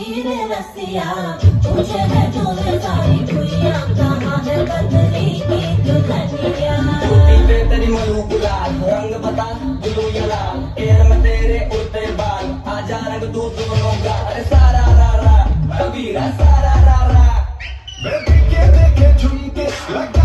गली सारी दुनिया कहाँ है बदली की तेरी मलू गुलाल रंग बता ब्लू या लाल एयर में तेरे उड़ते बाल आजा रंग दोनों का अरे सारा रा रा कबीरा सारा रा रा मैं देखे देखे झुमके लगे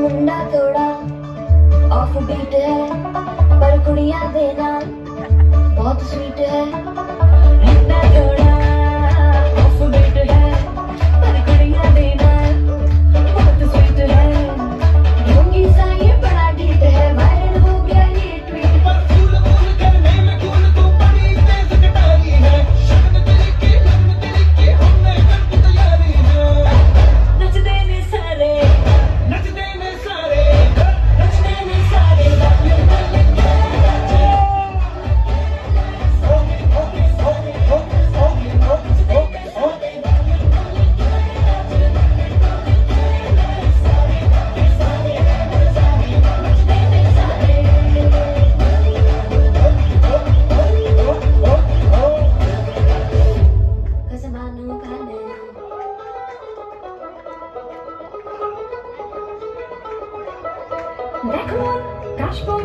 मुंडा थोड़ा ऑफ़ बीट है पर कुड़िया देना बहुत स्वीट है। দেখো মন কাশবন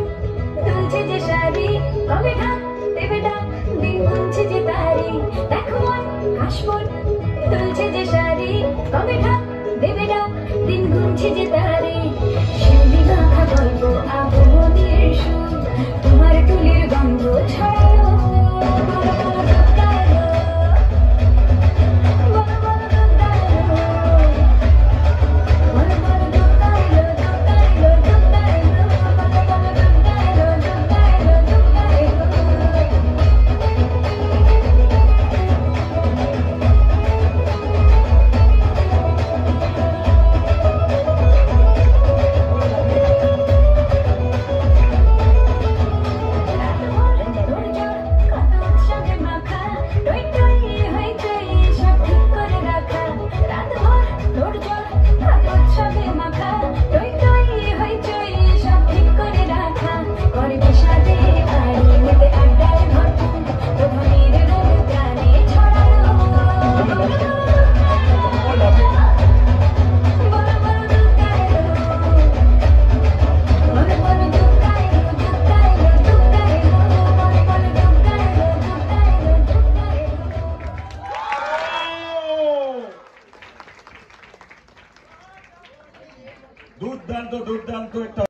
দুলছে যে শাড়ি কবে ঢাক দেবে ডাক, দিন গুনছে যে তারি। দেখো মন কাশবন দুলছে যে শাড়ি কবে